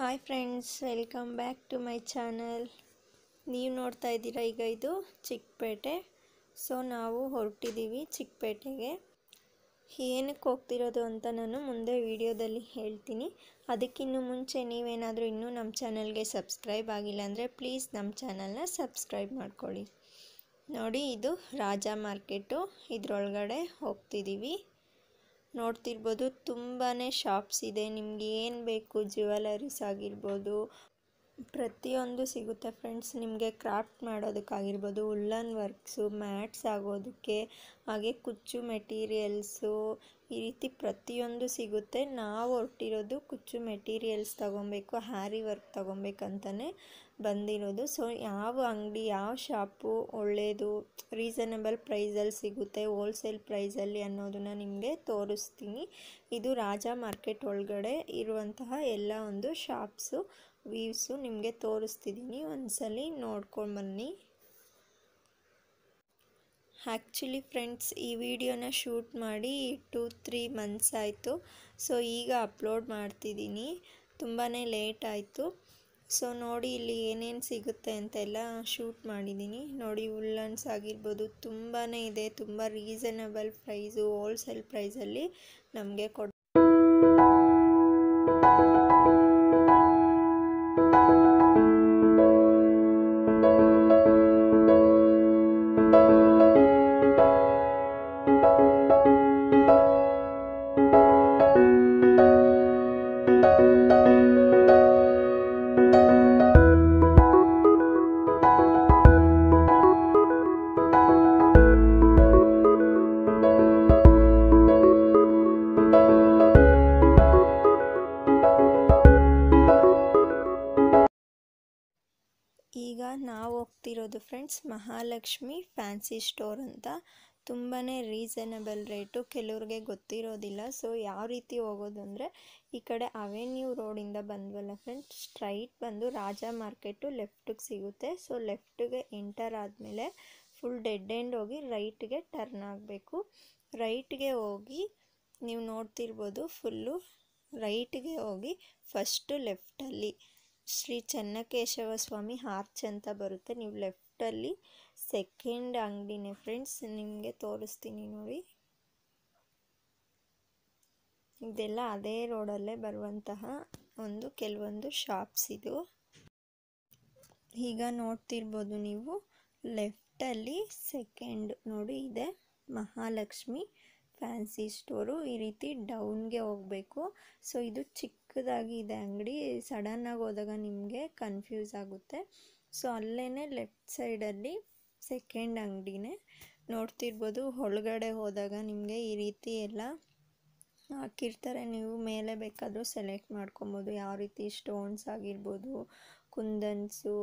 Hi friends welcome back to my channel ನೀವು ನೋಡ್ತಾ ಇದ್ದೀರಾ ಈಗ ಇದು ಚಿಕ್ಕಪೇಟೆ. ಸೊ ನಾವು ಹೊರಟಿದ್ದೀವಿ ಚಿಕ್ಕಪೇಟೆಗೆ. ಏನಕ್ಕೆ ಹೋಗ್ತಿರೋದು ಅಂತ ನಾನು ಮುಂದೆ ವಿಡಿಯೋದಲ್ಲಿ ಹೇಳ್ತೀನಿ. ಅದಕ್ಕಿಂತ ಮುಂಚೆ ನೀವೇನಾದರೂ ಇನ್ನೂ ನಮ್ಮ ಚಾನಲ್ಗೆ ಸಬ್ಸ್ಕ್ರೈಬ್ ಆಗಿಲ್ಲ ಅಂದರೆ ಪ್ಲೀಸ್ ನಮ್ಮ ಚಾನಲ್ನ ಸಬ್ಸ್ಕ್ರೈಬ್ ಮಾಡ್ಕೊಳ್ಳಿ. ನೋಡಿ, ಇದು ರಾಜಾ ಮಾರ್ಕೆಟು ಇದರೊಳಗಡೆ ಹೋಗ್ತಿದ್ದೀವಿ. ನೋಡ್ತಿರ್ಬೋದು. ತುಂಬಾ ಶಾಪ್ಸ್ ಇದೆ. ನಿಮ್ಗೆ ಏನು ಬೇಕು? ಜ್ಯುವೆಲರೀಸ್ ಆಗಿರ್ಬೋದು ಪ್ರತಿಯೊಂದು ಸಿಗುತ್ತೆ ಫ್ರೆಂಡ್ಸ್. ನಿಮಗೆ ಕ್ರಾಫ್ಟ್ ಮಾಡೋದಕ್ಕಾಗಿರ್ಬೋದು, ಉಲ್ಲನ್ ವರ್ಕ್ಸು, ಮ್ಯಾಟ್ಸ್ ಆಗೋದಕ್ಕೆ, ಹಾಗೆ ಕುಚ್ಚು ಮೆಟೀರಿಯಲ್ಸು, ಈ ರೀತಿ ಪ್ರತಿಯೊಂದು ಸಿಗುತ್ತೆ. ನಾವು ಹೊರಟಿರೋದು ಕುಚ್ಚು ಮೆಟೀರಿಯಲ್ಸ್ ತೊಗೊಬೇಕು, ಹ್ಯಾರಿ ವರ್ಕ್ ತೊಗೊಬೇಕಂತಲೇ ಬಂದಿರೋದು. ಸೊ, ಯಾವ ಅಂಗಡಿ, ಯಾವ ಶಾಪು ಒಳ್ಳೆಯದು ರೀಸನಬಲ್ ಪ್ರೈಸಲ್ಲಿ ಸಿಗುತ್ತೆ, ಹೋಲ್ಸೇಲ್ ಪ್ರೈಸಲ್ಲಿ ಅನ್ನೋದನ್ನು ನಿಮಗೆ ತೋರಿಸ್ತೀನಿ. ಇದು ರಾಜಾ ಮಾರ್ಕೆಟ್ ಒಳಗಡೆ ಇರುವಂತಹ ಎಲ್ಲ ಒಂದು ಶಾಪ್ಸು. ವ್ಯೂಸು ನಿಮಗೆ ತೋರಿಸ್ತಿದ್ದೀನಿ. ಒಂದ್ಸಲಿ ನೋಡ್ಕೊಂಡು ಬನ್ನಿ. ಆ್ಯಕ್ಚುಲಿ ಫ್ರೆಂಡ್ಸ್ ಈ ವಿಡಿಯೋನ ಶೂಟ್ ಮಾಡಿ ಟೂ, ತ್ರೀ ಮಂತ್ಸ್ ಆಯಿತು. ಸೊ ಈಗ ಅಪ್ಲೋಡ್ ಮಾಡ್ತಿದ್ದೀನಿ. ತುಂಬಾ ಲೇಟ್ ಆಯಿತು. ಸೊ ನೋಡಿ ಇಲ್ಲಿ ಏನೇನು ಸಿಗುತ್ತೆ ಅಂತೆಲ್ಲ ಶೂಟ್ ಮಾಡಿದ್ದೀನಿ. ನೋಡಿ ಉಲ್ಲನ್ಸ್ ಆಗಿರ್ಬೋದು ತುಂಬಾ ಇದೆ. ತುಂಬ ರೀಸನಬಲ್ ಪ್ರೈಸು ಹೋಲ್ಸೇಲ್ ಪ್ರೈಸಲ್ಲಿ ನಮಗೆ ಕೊಡ್ ಈಗ ನಾವು ಹೋಗ್ತಿರೋದು ಫ್ರೆಂಡ್ಸ್ ಮಹಾಲಕ್ಷ್ಮಿ ಫ್ಯಾನ್ಸಿ ಸ್ಟೋರ್ ಅಂತ. ತುಂಬಾ ರೀಸನಬಲ್ ರೇಟು ಕೆಲವ್ರಿಗೆ ಗೊತ್ತಿರೋದಿಲ್ಲ. ಸೊ ಯಾವ ರೀತಿ ಹೋಗೋದು ಅಂದರೆ, ಈ ಕಡೆ ಅವೆನ್ಯೂ ರೋಡಿಂದ ಬಂದ್ವಲ್ಲ ಫ್ರೆಂಡ್ಸ್ ಸ್ಟ್ರೈಟ್ ಬಂದು ರಾಜಾ ಮಾರ್ಕೆಟು ಲೆಫ್ಟಿಗೆ ಸಿಗುತ್ತೆ. ಸೊ ಲೆಫ್ಟಿಗೆ ಎಂಟರ್ ಆದಮೇಲೆ ಫುಲ್ ಡೆಡ್ ಎಂಡ್ ಹೋಗಿ ರೈಟ್ಗೆ ಟರ್ನ್ ಆಗಬೇಕು. ರೈಟ್ಗೆ ಹೋಗಿ, ನೀವು ನೋಡ್ತಿರ್ಬೋದು ಫುಲ್ಲು ರೈಟ್ಗೆ ಹೋಗಿ ಫಸ್ಟು ಲೆಫ್ಟಲ್ಲಿ ಶ್ರೀ ಚನ್ನಕೇಶವ ಸ್ವಾಮಿ ಆರ್ಚ್ ಅಂತ ಬರುತ್ತೆ. ನೀವು ಲೆಫ್ಟಲ್ಲಿ ಸೆಕೆಂಡ್ ಅಂಗಡಿನೇ ಫ್ರೆಂಡ್ಸ್ ನಿಮಗೆ ತೋರಿಸ್ತೀನಿ ನೋಡಿ. ಇದೆಲ್ಲ ಅದೇ ರೋಡಲ್ಲೇ ಬರುವಂತಹ ಒಂದು ಕೆಲವೊಂದು ಶಾಪ್ಸ್ ಇದು. ಈಗ ನೋಡ್ತಿರ್ಬೋದು ನೀವು ಲೆಫ್ಟಲ್ಲಿ ಸೆಕೆಂಡ್ ನೋಡಿ ಇದೆ. ಮಹಾಲಕ್ಷ್ಮಿ ಫ್ಯಾನ್ಸಿ ಸ್ಟೋರು ಈ ರೀತಿ ಡೌನ್ಗೆ ಹೋಗಬೇಕು. ಸೊ ಇದು ಚಿಕ್ಕದಾಗಿ ಇದೆ ಅಂಗಡಿ ಸಡನ್ನಾಗಿ ಹೋದಾಗ ನಿಮಗೆ ಕನ್ಫ್ಯೂಸ್ ಆಗುತ್ತೆ. ಸೊ ಅಲ್ಲೇ ಲೆಫ್ಟ್ ಸೈಡಲ್ಲಿ ಸೆಕೆಂಡ್ ಅಂಗಡಿನೇ ನೋಡ್ತಿರ್ಬೋದು. ಒಳಗಡೆ ಹೋದಾಗ ನಿಮಗೆ ಈ ರೀತಿ ಎಲ್ಲ ಹಾಕಿರ್ತಾರೆ. ನೀವು ಮೇಲೆ ಬೇಕಾದರೂ ಸೆಲೆಕ್ಟ್ ಮಾಡ್ಕೊಬೋದು. ಯಾವ ರೀತಿ ಸ್ಟೋನ್ಸ್ ಆಗಿರ್ಬೋದು, ಕುಂದನ್ಸು,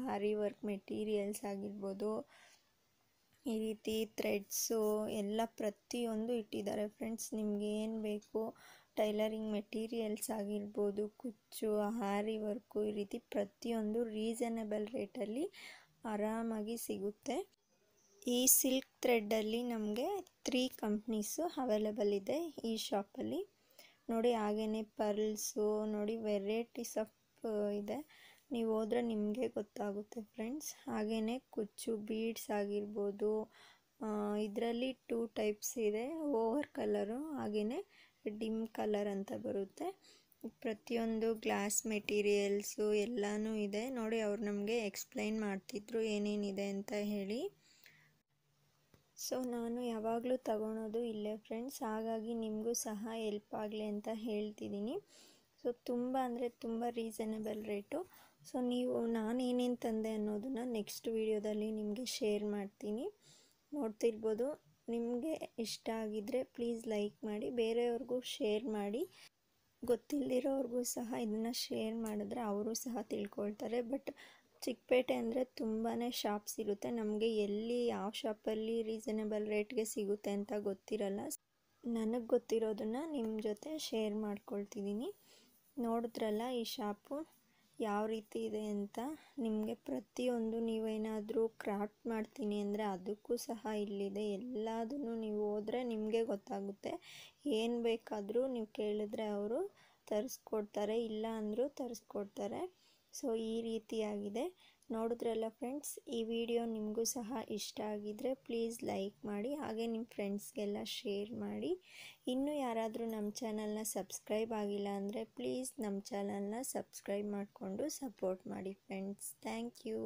ಹಾರಿ ವರ್ಕ್ ಮೆಟೀರಿಯಲ್ಸ್ ಆಗಿರ್ಬೋದು, ಈ ರೀತಿ ಥ್ರೆಡ್ಸು ಎಲ್ಲ ಪ್ರತಿಯೊಂದು ಇಟ್ಟಿದ್ದಾರೆ. ಫ್ರೆಂಡ್ಸ್, ನಿಮ್ಗೆ ಏನು ಬೇಕು? ಟೈಲರಿಂಗ್ ಮೆಟೀರಿಯಲ್ಸ್ ಆಗಿರ್ಬೋದು, ಕುಚ್ಚು, ಹಾರಿ ವರ್ಕು ಈ ರೀತಿ ಪ್ರತಿಯೊಂದು ರೀಸನೇಬಲ್ ರೇಟಲ್ಲಿ ಆರಾಮಾಗಿ ಸಿಗುತ್ತೆ. ಈ ಸಿಲ್ಕ್ ಥ್ರೆಡ್ಡಲ್ಲಿ ನಮಗೆ ತ್ರೀ ಕಂಪ್ನೀಸು ಅವೈಲೇಬಲ್ ಇದೆ ಈ ಶಾಪಲ್ಲಿ ನೋಡಿ ಹಾಗೆಯೇ ಪರ್ಲ್ಸು ನೋಡಿ ವೆರೈಟೀಸ್ ಆಫ್ ಇದೆ. ನೀವು ಹೋದ್ರೆ ನಿಮಗೆ ಗೊತ್ತಾಗುತ್ತೆ ಫ್ರೆಂಡ್ಸ್ ಹಾಗೆಯೇ ಕುಚ್ಚು ಬೀಡ್ಸ್ ಆಗಿರ್ಬೋದು ಇದರಲ್ಲಿ ಟೂ ಟೈಪ್ಸ್ ಇದೆ. ಓವರ್ ಕಲರು ಹಾಗೆಯೇ ಡಿಮ್ ಕಲರ್ ಅಂತ ಬರುತ್ತೆ. ಪ್ರತಿಯೊಂದು ಗ್ಲಾಸ್ ಮೆಟೀರಿಯಲ್ಸು ಎಲ್ಲನೂ ಇದೆ. ನೋಡಿ, ಅವ್ರು ನಮಗೆ ಎಕ್ಸ್ಪ್ಲೈನ್ ಮಾಡ್ತಿದ್ರು ಏನೇನಿದೆ ಅಂತ ಹೇಳಿ. ಸೊ, ನಾನು ಯಾವಾಗಲೂ ತಗೊಳೋದು ಇಲ್ಲೇ ಫ್ರೆಂಡ್ಸ್. ಹಾಗಾಗಿ ನಿಮಗೂ ಸಹ ಎಲ್ಪ್ ಆಗಲಿ ಅಂತ ಹೇಳ್ತಿದ್ದೀನಿ. ಸೊ, ತುಂಬ ಅಂದರೆ ತುಂಬ ರೀಸನಬಲ್ ರೇಟು. ಸೊ, ನೀವು ನಾನೇನೇನು ತಂದೆ ಅನ್ನೋದನ್ನು ನೆಕ್ಸ್ಟ್ ವೀಡಿಯೋದಲ್ಲಿ ನಿಮಗೆ ಶೇರ್ ಮಾಡ್ತೀನಿ. ನೋಡ್ತಿರ್ಬೋದು. ನಿಮಗೆ ಇಷ್ಟ ಆಗಿದ್ದರೆ ಪ್ಲೀಸ್ ಲೈಕ್ ಮಾಡಿ, ಬೇರೆಯವ್ರಿಗೂ ಶೇರ್ ಮಾಡಿ. ಗೊತ್ತಿಲ್ಲದಿರೋರ್ಗೂ ಸಹ ಇದನ್ನು ಶೇರ್ ಮಾಡಿದ್ರೆ ಅವರು ಸಹ ತಿಳ್ಕೊಳ್ತಾರೆ. ಬಟ್ ಚಿಕ್ಕಪೇಟೆ ಅಂದರೆ ತುಂಬಾ ಶಾಪ್ಸ್ ಇರುತ್ತೆ. ನಮಗೆ ಎಲ್ಲಿ ಯಾವ ಶಾಪಲ್ಲಿ ರೀಸನೇಬಲ್ ರೇಟ್ಗೆ ಸಿಗುತ್ತೆ ಅಂತ ಗೊತ್ತಿರಲ್ಲ. ನನಗೆ ಗೊತ್ತಿರೋದನ್ನು ನಿಮ್ಮ ಜೊತೆ ಶೇರ್ ಮಾಡ್ಕೊಳ್ತಿದ್ದೀನಿ. ನೋಡಿದ್ರಲ್ಲ ಈ ಶಾಪು ಯಾವ ರೀತಿ ಇದೆ ಅಂತ ನಿಮಗೆ ಪ್ರತಿಯೊಂದು ನೀವೇನಾದರೂ ಕ್ರಾಫ್ಟ್ ಮಾಡ್ತೀನಿ ಅಂದರೆ ಅದಕ್ಕೂ ಸಹ ಇಲ್ಲಿದೆ. ಎಲ್ಲದನ್ನು ನೀವು ಹೋದರೆ ನಿಮಗೆ ಗೊತ್ತಾಗುತ್ತೆ. ಏನು ಬೇಕಾದರೂ ನೀವು ಕೇಳಿದ್ರೆ ಅವರು ತರಿಸ್ಕೊಡ್ತಾರೆ, ಇಲ್ಲ ಅಂದರೂ ತರಿಸ್ಕೊಡ್ತಾರೆ. ಸೊ, ಈ ರೀತಿಯಾಗಿದೆ ನೋಡಿದ್ರಲ್ಲ ಫ್ರೆಂಡ್ಸ್, ಈ ವಿಡಿಯೋ ನಿಮಗೂ ಸಹ ಇಷ್ಟ ಆಗಿದ್ರೆ ಪ್ಲೀಸ್ ಲೈಕ್ ಮಾಡಿ, ಹಾಗೆ ನಿಮ್ಮ ಫ್ರೆಂಡ್ಸ್ಗೆಲ್ಲ ಶೇರ್ ಮಾಡಿ. ಇನ್ನೂ ಯಾರಾದರೂ ನಮ್ಮ ಚಾನಲ್ನ ಸಬ್ಸ್ಕ್ರೈಬ್ ಆಗಿಲ್ಲ ಅಂದರೆ ಪ್ಲೀಸ್ ನಮ್ಮ ಚಾನಲ್ನ ಸಬ್ಸ್ಕ್ರೈಬ್ ಮಾಡಿಕೊಂಡು ಸಪೋರ್ಟ್ ಮಾಡಿ ಫ್ರೆಂಡ್ಸ್. Thank you.